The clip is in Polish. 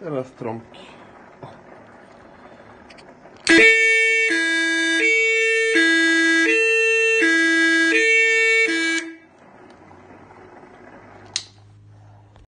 Teraz trąbki. O.